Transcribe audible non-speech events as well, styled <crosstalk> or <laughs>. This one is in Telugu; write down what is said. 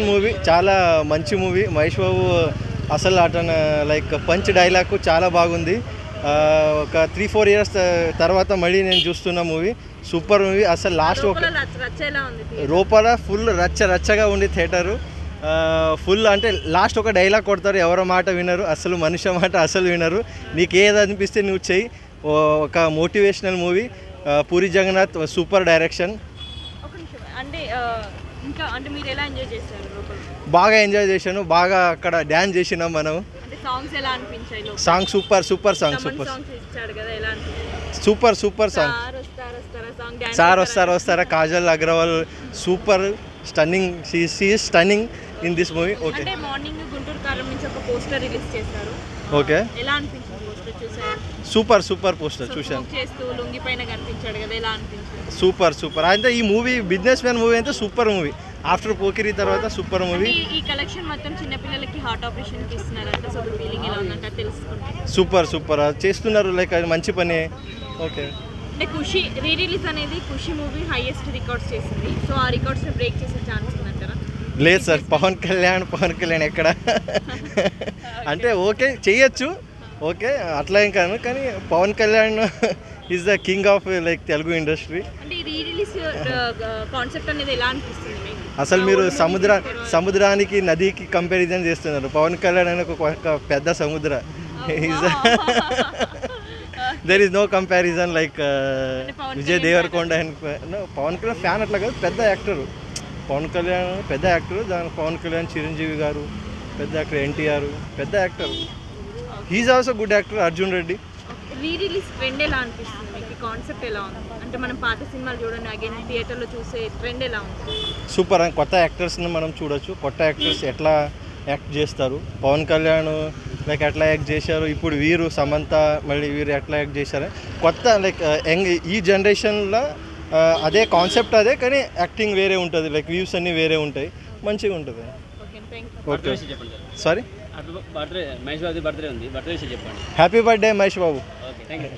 మూవీ చాలా మంచి మూవీ మహేష్ బాబు అసలు అతను లైక్ పంచ్ డైలాగ్ చాలా బాగుంది. ఒక త్రీ ఫోర్ ఇయర్స్ తర్వాత మళ్ళీ నేను చూస్తున్న మూవీ సూపర్ మూవీ అసలు లాస్ట్ ఒక? రూపాల ఫుల్ రచ్చ రచ్చగా ఉంది థియేటరు ఫుల్ అంటే లాస్ట్ ఒక డైలాగ్ కొడతారు. ఎవరో మాట వినరు. అసలు మనిషి మాట అసలు వినరు. నీకు ఏది అనిపిస్తే నువ్వు చెయ్యి. ఒక motivational movie Puri Jagannadh super direction అంటే ఇంకా అంటే మీరు ఎలా ఎంజాయ్ చేశారు బాగా ఎంజాయ్ చేశాను. బాగా అక్కడ డ్యాన్స్ చేసినాం మనం. సాంగ్స్ ఎలా అనిపించాయి song super super song super super super song sir వస్తారా వస్తారా Kajal Aggarwal super stunning see stunning in this movie okay morning Guntur Kaaram నుంచి ఒక పోస్టర్ రిలీజ్ చేశారు. ఓకే ఎలా అనిపించింది సూపర్ సూపర్ పోస్టర్ చూశాను. Super super. అంటే ఈ మూవీ బిజినెస్ మ్యాన్ మూవీ అయితే సూపర్ మూవీ. ఆఫ్టర్ పోకిరి తర్వాత సూపర్ మూవీ. అంటే ఈ- ఈ కలెక్షన్ మొత్తం చిన్నపిల్లలకి హార్ట్ ఆపరేషన్కి ఇస్తున్నారంట సో ఫీలింగ్ ఎలా ఉందంట తెలుసుకుంటే. Super super. చేస్తున్నారు లైక్ అది మంచి పని. ఓకే. అంటే ఖుషి రీ రిలీజ్ అనేది ఖుషి మూవీ హైయెస్ట్ రికార్డ్స్ చేసింది. సో ఆ రికార్డ్స్ బ్రేక్ చేసే ఛాన్స్ ఉందంటారా? లేదు సార్ పవన్ కళ్యాణ్ పవన్ కళ్యాణ్ ఎక్కడ? <laughs> అంటే ఓకే చేయొచ్చు. ఓకే అట్లా ఏం కాదు. కానీ Pawan Kalyan is the king of like Telugu industry అసలు మీరు సముద్ర సముద్రానికి నదికి కంపారిజన్ చేస్తున్నారు. పవన్ కళ్యాణ్ అనే ఒక పెద్ద సముద్ర. There is no comparison like Vijay Deverakonda Pawan Kalyan fan అట్లా కాదు పెద్ద యాక్టర్ పవన్ కళ్యాణ్ పెద్ద యాక్టర్ దాని పవన్ కళ్యాణ్ చిరంజీవి గారు పెద్ద యాక్టర్ ఎన్టీఆర్ పెద్ద actor he's also good actor Arjun Reddy re release trend ఎలా అనిపిస్తుంది మీకు? కాన్సెప్ట్ ఎలా ఉంది? అంటే మనం పాత సినిమాలు చూడండి అగైన్ థియేటర్లో చూసే ట్రెండ్ ఎలా ఉంది? సూపర్ అని కొత్త యాక్టర్స్ని మనం చూడొచ్చు. కొత్త యాక్టర్స్ ఎట్లా యాక్ట్ చేస్తారు? పవన్ కళ్యాణ్ లైక్ ఎట్లా యాక్ట్ చేశారు? ఇప్పుడు వీరు సమంత మళ్ళీ వీరు ఎట్లా యాక్ట్ చేశారు? కొత్త లైక్ యంగ్ ఈ జనరేషన్లో అదే కాన్సెప్ట్ అదే కానీ యాక్టింగ్ వేరే ఉంటుంది. లైక్ వ్యూస్ అన్నీ వేరే ఉంటాయి. మంచిగా ఉంటుంది. ఓకే థ్యాంక్ యూ ఓకే చెప్పండి sir sorry birthday Mahesh Babu birthday ఉంది. బర్త్డే విషయం చెప్పండి. Happy birthday Mahesh Babu okay thank you